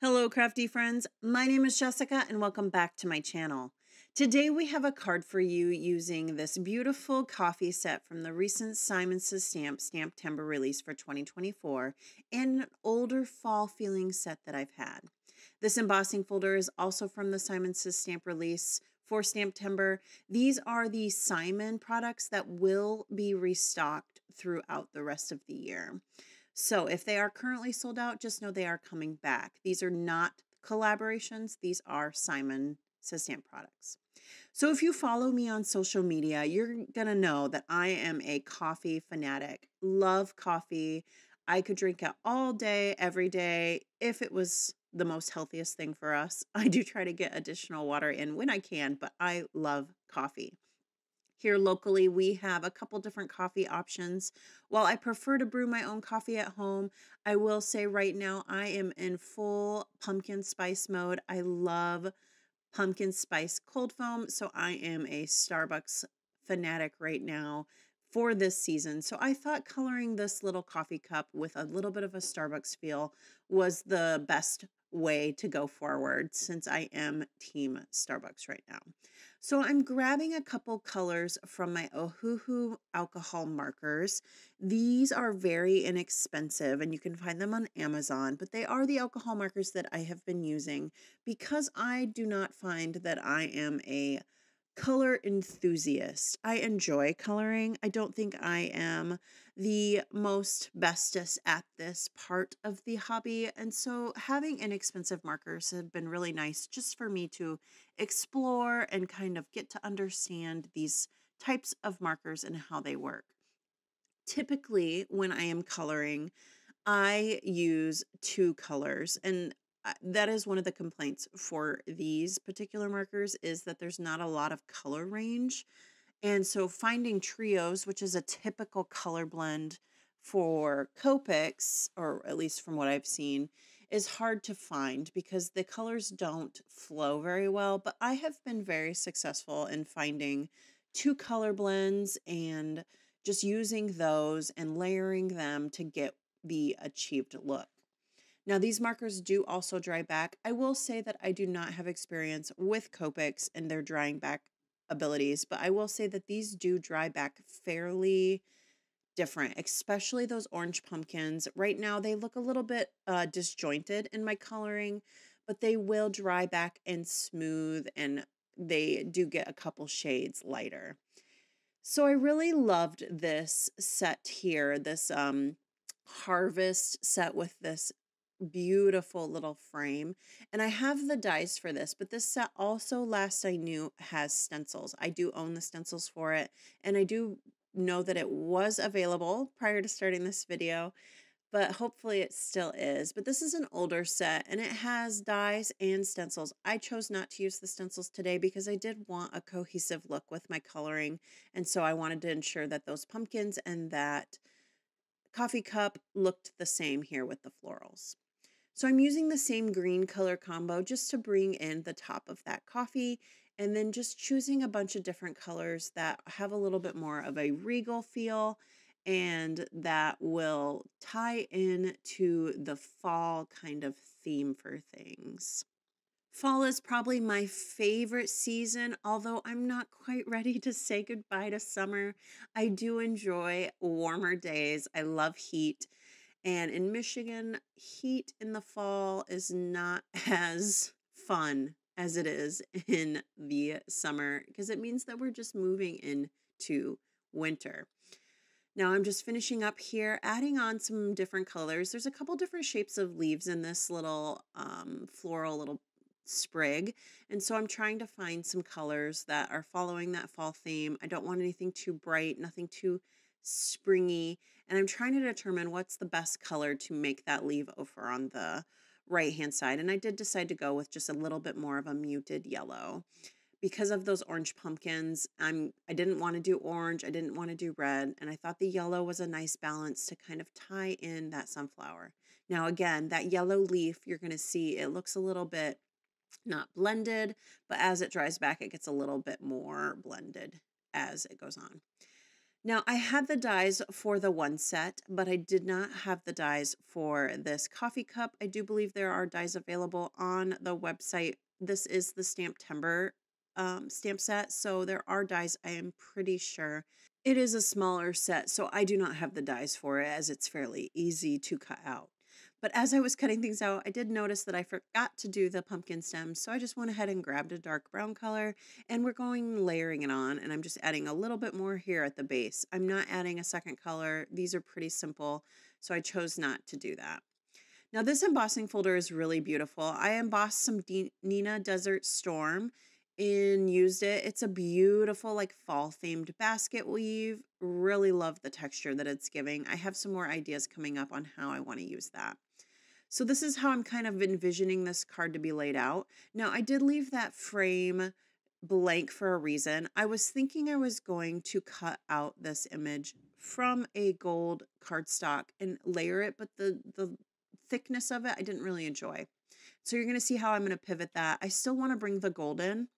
Hello, crafty friends. My name is Jessica, and welcome back to my channel. Today, we have a card for you using this beautiful coffee set from the recent Simon Says Stamp Timber release for 2024 and an older fall feeling set that I've had. This embossing folder is also from the Simon Says Stamp release for Stamptember. These are the Simon products that will be restocked throughout the rest of the year. So if they are currently sold out, just know they are coming back. These are not collaborations, these are Simon Says Stamp products. So if you follow me on social media, you're going to know that I am a coffee fanatic. Love coffee. I could drink it all day, every day, if it was the most healthiest thing for us. I do try to get additional water in when I can, but I love coffee. Here locally, we have a couple different coffee options. While I prefer to brew my own coffee at home, I will say right now I am in full pumpkin spice mode. I love pumpkin spice cold foam, so I am a Starbucks fanatic right now for this season. So I thought coloring this little coffee cup with a little bit of a Starbucks feel was the best way to go forward since I am team Starbucks right now. So I'm grabbing a couple colors from my Ohuhu alcohol markers. These are very inexpensive and you can find them on Amazon, but they are the alcohol markers that I have been using because I do not find that I am a color enthusiast. I enjoy coloring. I don't think I am the most bestest at this part of the hobby. And so having inexpensive markers have been really nice just for me to explore and kind of get to understand these types of markers and how they work. Typically, when I am coloring, I use two colors and uh, that is one of the complaints for these particular markers is that there's not a lot of color range. And so finding trios, which is a typical color blend for Copics, or at least from what I've seen, is hard to find because the colors don't flow very well. But I have been very successful in finding two color blends and just using those and layering them to get the achieved look. Now, these markers do also dry back. I will say that I do not have experience with Copics and their drying back abilities, but I will say that these do dry back fairly different, especially those orange pumpkins. Right now, they look a little bit uh, disjointed in my coloring, but they will dry back and smooth, and they do get a couple shades lighter. So I really loved this set here, this um, harvest set with this beautiful little frame. And I have the dies for this, but this set also, last I knew, has stencils. I do own the stencils for it, and I do know that it was available prior to starting this video, but hopefully it still is. But this is an older set, and it has dies and stencils. I chose not to use the stencils today because I did want a cohesive look with my coloring, and so I wanted to ensure that those pumpkins and that coffee cup looked the same here with the florals. So I'm using the same green color combo just to bring in the top of that coffee and then just choosing a bunch of different colors that have a little bit more of a regal feel and that will tie in to the fall kind of theme for things. Fall is probably my favorite season, although I'm not quite ready to say goodbye to summer. I do enjoy warmer days. I love heat. And in Michigan, heat in the fall is not as fun as it is in the summer because it means that we're just moving into winter. Now I'm just finishing up here, adding on some different colors. There's a couple different shapes of leaves in this little um, floral little sprig. And so I'm trying to find some colors that are following that fall theme. I don't want anything too bright, nothing too springy, and I'm trying to determine what's the best color to make that leaf over on the right hand side. And I did decide to go with just a little bit more of a muted yellow. Because of those orange pumpkins, I'm I didn't want to do orange, I didn't want to do red, and I thought the yellow was a nice balance to kind of tie in that sunflower. Now again, that yellow leaf, you're going to see it looks a little bit not blended, but as it dries back, it gets a little bit more blended as it goes on. Now, I had the dies for the one set, but I did not have the dies for this coffee cup. I do believe there are dies available on the website. This is the Stamptember um, stamp set, so there are dies, I am pretty sure. It is a smaller set, so I do not have the dies for it as it's fairly easy to cut out. But as I was cutting things out, I did notice that I forgot to do the pumpkin stems. So I just went ahead and grabbed a dark brown color and we're going layering it on. And I'm just adding a little bit more here at the base. I'm not adding a second color. These are pretty simple. So I chose not to do that. Now this embossing folder is really beautiful. I embossed some Neenah Desert Storm and used it. It's a beautiful like fall themed basket weave. Really love the texture that it's giving. I have some more ideas coming up on how I want to use that. So this is how I'm kind of envisioning this card to be laid out. Now, I did leave that frame blank for a reason. I was thinking I was going to cut out this image from a gold cardstock and layer it, but the, the thickness of it I didn't really enjoy. So you're going to see how I'm going to pivot that. I still want to bring the gold in.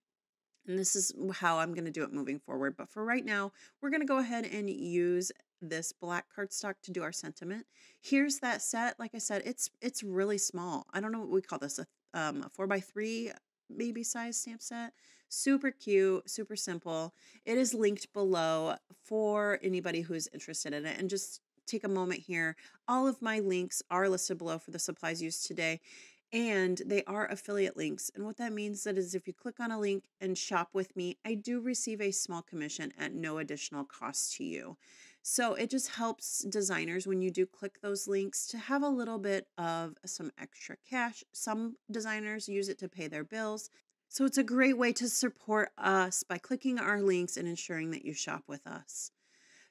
And this is how I'm going to do it moving forward. But for right now, we're going to go ahead and use this black cardstock to do our sentiment. Here's that set. Like I said, it's it's really small. I don't know what we call this, a, um, a four by three baby size stamp set. Super cute, super simple. It is linked below for anybody who's interested in it. And just take a moment here. All of my links are listed below for the supplies used today and they are affiliate links. And what that means that is if you click on a link and shop with me, I do receive a small commission at no additional cost to you. So it just helps designers when you do click those links to have a little bit of some extra cash. Some designers use it to pay their bills. So it's a great way to support us by clicking our links and ensuring that you shop with us.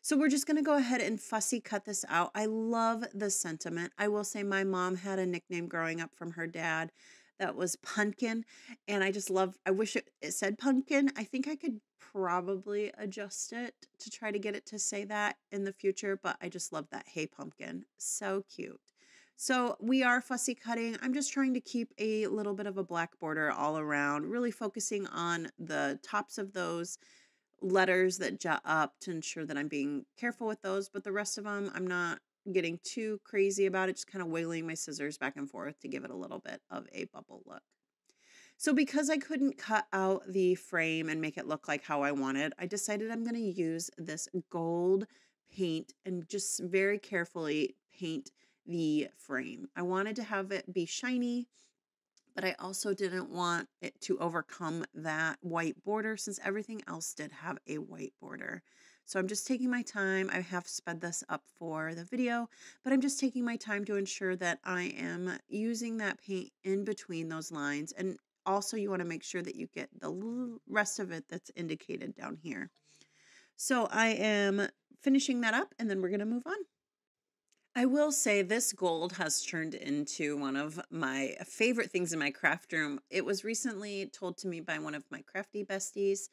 So we're just going to go ahead and fussy cut this out. I love the sentiment. I will say my mom had a nickname growing up from her dad that was Pumpkin. And I just love, I wish it, it said Pumpkin. I think I could probably adjust it to try to get it to say that in the future, but I just love that. Hey, Pumpkin. So cute. So we are fussy cutting. I'm just trying to keep a little bit of a black border all around, really focusing on the tops of those letters that jut up to ensure that I'm being careful with those. But the rest of them, I'm not getting too crazy about it, just kind of wiggling my scissors back and forth to give it a little bit of a bubble look. So because I couldn't cut out the frame and make it look like how I wanted, I decided I'm going to use this gold paint and just very carefully paint the frame. I wanted to have it be shiny, but I also didn't want it to overcome that white border since everything else did have a white border. So I'm just taking my time. I have sped this up for the video, but I'm just taking my time to ensure that I am using that paint in between those lines. And also you want to make sure that you get the rest of it that's indicated down here. So I am finishing that up and then we're going to move on. I will say this gold has turned into one of my favorite things in my craft room. It was recently told to me by one of my crafty besties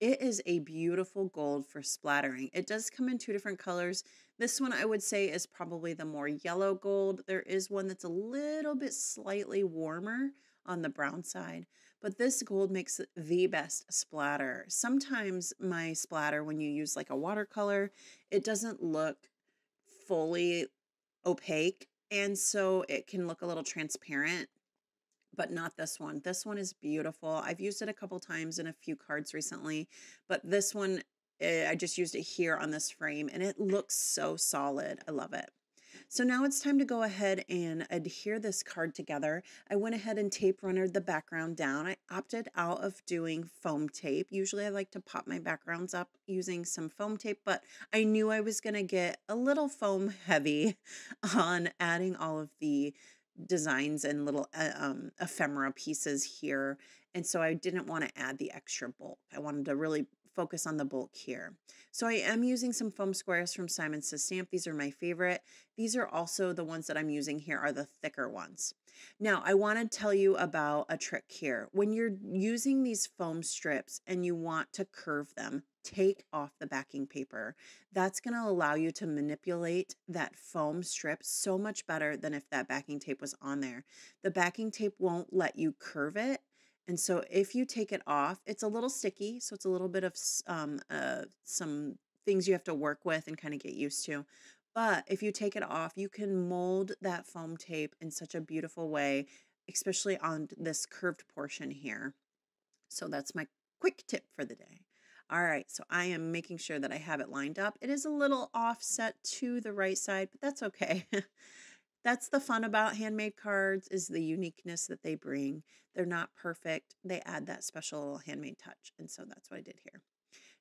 it is a beautiful gold for splattering. It does come in two different colors. This one I would say is probably the more yellow gold. There is one that's a little bit slightly warmer on the brown side, but this gold makes the best splatter. Sometimes my splatter, when you use like a watercolor, it doesn't look fully opaque. And so it can look a little transparent but not this one. This one is beautiful. I've used it a couple times in a few cards recently, but this one, eh, I just used it here on this frame and it looks so solid. I love it. So now it's time to go ahead and adhere this card together. I went ahead and tape runnered the background down. I opted out of doing foam tape. Usually I like to pop my backgrounds up using some foam tape, but I knew I was going to get a little foam heavy on adding all of the designs and little uh, um, ephemera pieces here. And so I didn't want to add the extra bulk. I wanted to really focus on the bulk here. So I am using some foam squares from Simon Says Stamp. These are my favorite. These are also the ones that I'm using here are the thicker ones. Now I want to tell you about a trick here. When you're using these foam strips and you want to curve them, take off the backing paper. That's going to allow you to manipulate that foam strip so much better than if that backing tape was on there. The backing tape won't let you curve it. And so if you take it off, it's a little sticky. So it's a little bit of um, uh, some things you have to work with and kind of get used to. But if you take it off, you can mold that foam tape in such a beautiful way, especially on this curved portion here. So that's my quick tip for the day. All right, so I am making sure that I have it lined up. It is a little offset to the right side, but that's okay. that's the fun about handmade cards is the uniqueness that they bring. They're not perfect. They add that special handmade touch. And so that's what I did here.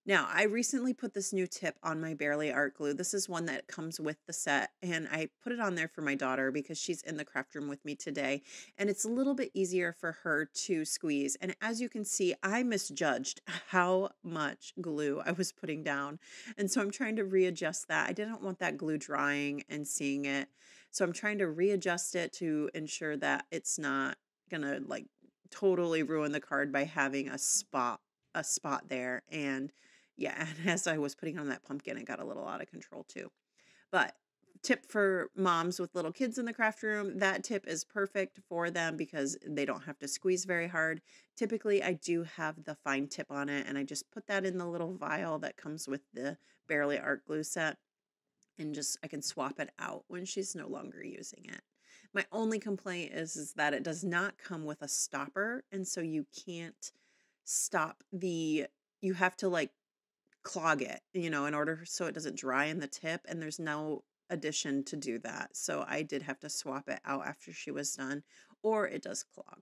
Now, I recently put this new tip on my Bearly Art Glue. This is one that comes with the set, and I put it on there for my daughter because she's in the craft room with me today, and it's a little bit easier for her to squeeze. And as you can see, I misjudged how much glue I was putting down, and so I'm trying to readjust that. I didn't want that glue drying and seeing it, so I'm trying to readjust it to ensure that it's not gonna like totally ruin the card by having a spot a spot there and yeah, and as I was putting on that pumpkin, it got a little out of control too. But tip for moms with little kids in the craft room that tip is perfect for them because they don't have to squeeze very hard. Typically, I do have the fine tip on it, and I just put that in the little vial that comes with the Bearly Art Glue set, and just I can swap it out when she's no longer using it. My only complaint is, is that it does not come with a stopper, and so you can't stop the you have to like clog it, you know, in order so it doesn't dry in the tip. And there's no addition to do that. So I did have to swap it out after she was done, or it does clog.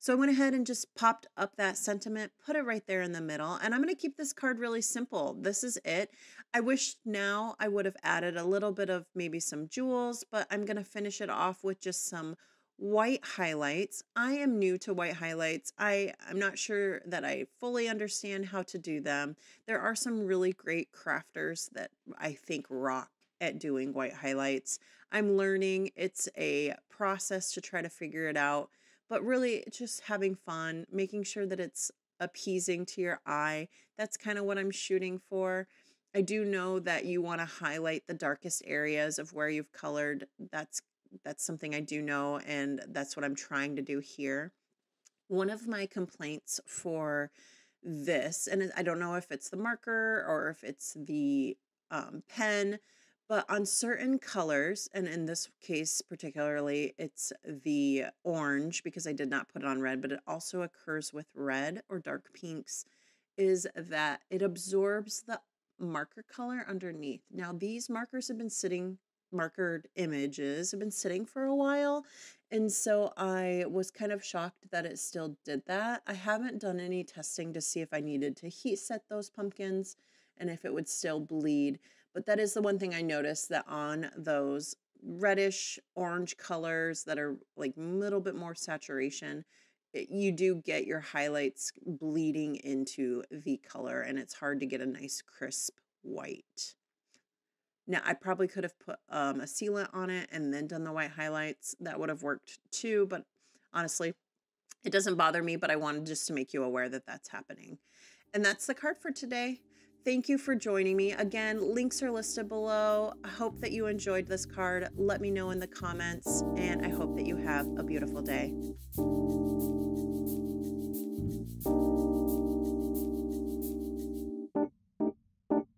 So I went ahead and just popped up that sentiment, put it right there in the middle, and I'm going to keep this card really simple. This is it. I wish now I would have added a little bit of maybe some jewels, but I'm going to finish it off with just some white highlights. I am new to white highlights. I, I'm not sure that I fully understand how to do them. There are some really great crafters that I think rock at doing white highlights. I'm learning. It's a process to try to figure it out, but really just having fun, making sure that it's appeasing to your eye. That's kind of what I'm shooting for. I do know that you want to highlight the darkest areas of where you've colored. That's that's something I do know, and that's what I'm trying to do here. One of my complaints for this, and I don't know if it's the marker or if it's the um, pen, but on certain colors, and in this case particularly, it's the orange because I did not put it on red, but it also occurs with red or dark pinks, is that it absorbs the marker color underneath. Now, these markers have been sitting markered images have been sitting for a while. And so I was kind of shocked that it still did that. I haven't done any testing to see if I needed to heat set those pumpkins and if it would still bleed. But that is the one thing I noticed that on those reddish orange colors that are like a little bit more saturation, it, you do get your highlights bleeding into the color and it's hard to get a nice crisp white. Now, I probably could have put um, a sealant on it and then done the white highlights. That would have worked too, but honestly, it doesn't bother me, but I wanted just to make you aware that that's happening. And that's the card for today. Thank you for joining me. Again, links are listed below. I hope that you enjoyed this card. Let me know in the comments, and I hope that you have a beautiful day.